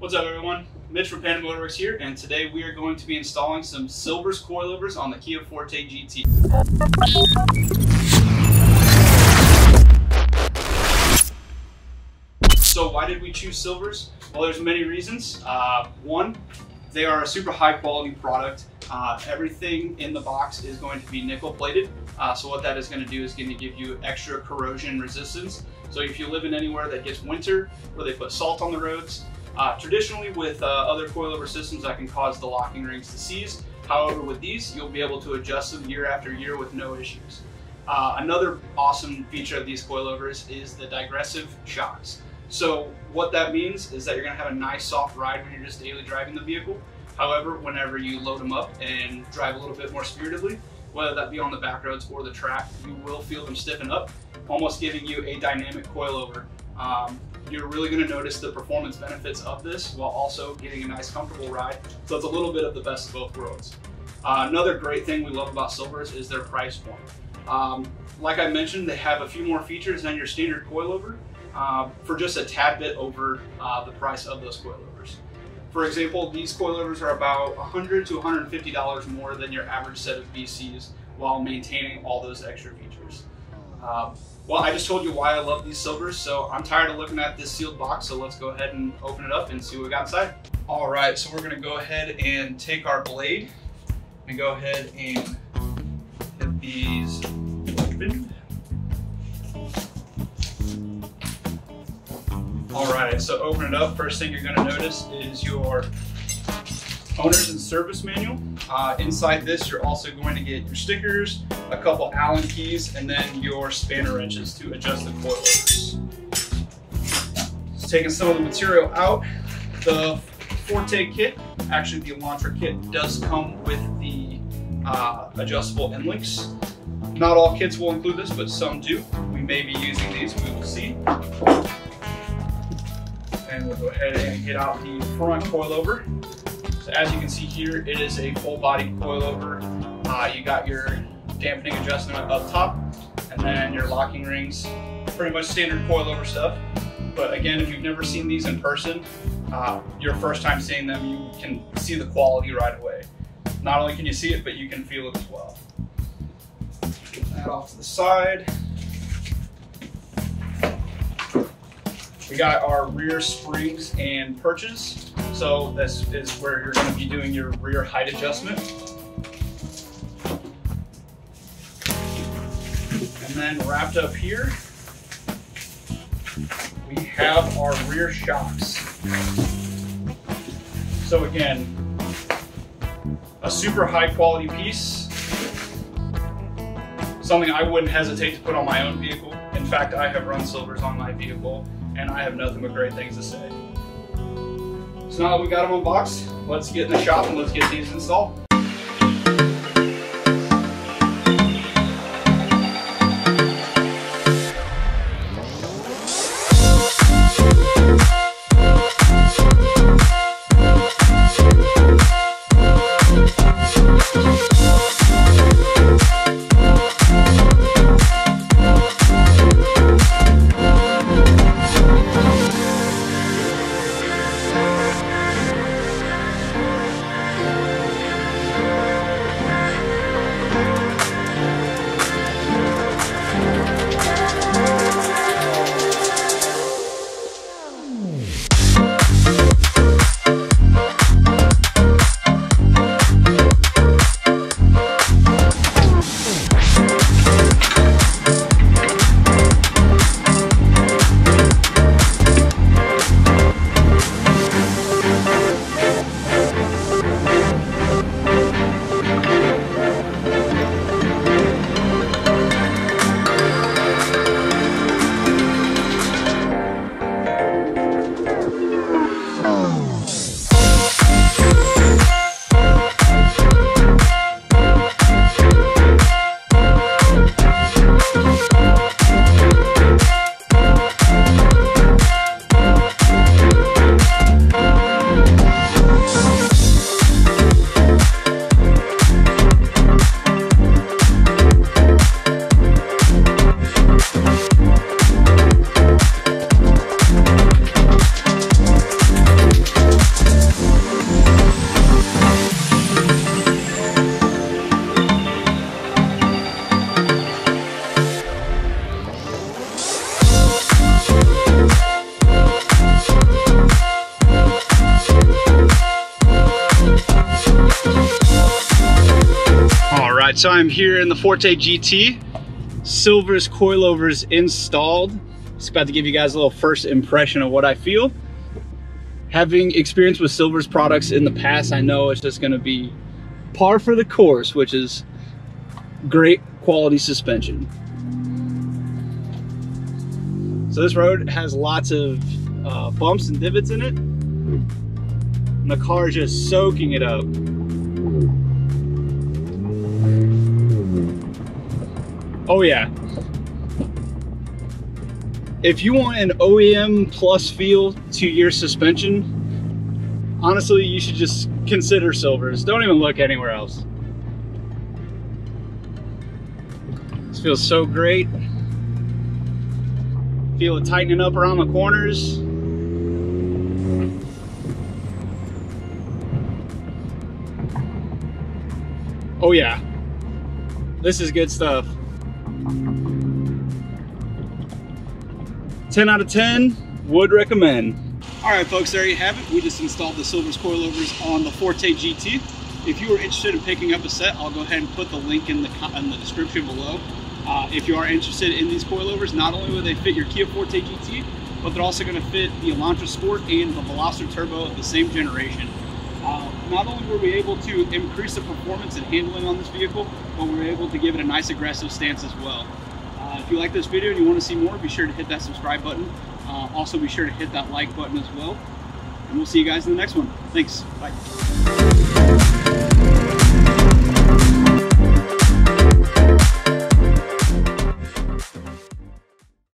What's up everyone? Mitch from Panda Motorworks here and today we are going to be installing some Silvers coilovers on the Kia Forte GT. So why did we choose Silvers? Well there's many reasons. Uh, one, they are a super high quality product. Uh, everything in the box is going to be nickel plated. Uh, so what that is going to do is going to give you extra corrosion resistance. So if you live in anywhere that gets winter, where they put salt on the roads, uh, traditionally with uh, other coilover systems that can cause the locking rings to seize. However, with these, you'll be able to adjust them year after year with no issues. Uh, another awesome feature of these coilovers is the digressive shocks. So what that means is that you're gonna have a nice soft ride when you're just daily driving the vehicle. However, whenever you load them up and drive a little bit more spiritedly, whether that be on the back roads or the track, you will feel them stiffen up, almost giving you a dynamic coilover. Um, you're really going to notice the performance benefits of this while also getting a nice comfortable ride. So it's a little bit of the best of both worlds. Uh, another great thing we love about Silvers is their price point. Um, like I mentioned, they have a few more features than your standard coilover uh, for just a tad bit over uh, the price of those coilovers. For example, these coilovers are about 100 to $150 more than your average set of BCs while maintaining all those extra features. Um, well, I just told you why I love these silvers, so I'm tired of looking at this sealed box, so let's go ahead and open it up and see what we got inside. All right, so we're gonna go ahead and take our blade and go ahead and get these open. All right, so open it up. First thing you're gonna notice is your owner's and service manual. Uh, inside this, you're also going to get your stickers, a couple Allen keys, and then your spanner wrenches to adjust the coilovers. Just taking some of the material out, the Forte kit, actually the Elantra kit, does come with the uh, adjustable end links. Not all kits will include this, but some do. We may be using these, we will see. And we'll go ahead and get out the front coilover. As you can see here, it is a full body coilover. Uh, you got your dampening adjustment up top, and then your locking rings, pretty much standard coilover stuff. But again, if you've never seen these in person, uh, your first time seeing them, you can see the quality right away. Not only can you see it, but you can feel it as well. Get that off to the side. We got our rear springs and perches. So this is where you're gonna be doing your rear height adjustment. And then wrapped up here, we have our rear shocks. So again, a super high quality piece. Something I wouldn't hesitate to put on my own vehicle. In fact, I have run silvers on my vehicle and I have nothing but great things to say. So now that we got them unboxed, let's get in the shop and let's get these installed. Oh. Right, so I'm here in the Forte GT. Silver's coilovers installed. Just about to give you guys a little first impression of what I feel. Having experience with Silver's products in the past, I know it's just gonna be par for the course, which is great quality suspension. So this road has lots of uh, bumps and divots in it. And the car is just soaking it up. Oh yeah. If you want an OEM plus feel to your suspension, honestly, you should just consider Silvers. Don't even look anywhere else. This feels so great. Feel it tightening up around the corners. Oh yeah, this is good stuff. 10 out of 10, would recommend. All right, folks, there you have it. We just installed the Silvers coilovers on the Forte GT. If you are interested in picking up a set, I'll go ahead and put the link in the, in the description below. Uh, if you are interested in these coilovers, not only will they fit your Kia Forte GT, but they're also going to fit the Elantra Sport and the Veloster Turbo of the same generation. Uh, not only were we able to increase the performance and handling on this vehicle, but we were able to give it a nice aggressive stance as well. Uh, if you like this video and you want to see more, be sure to hit that subscribe button. Uh, also, be sure to hit that like button as well. And we'll see you guys in the next one. Thanks. Bye.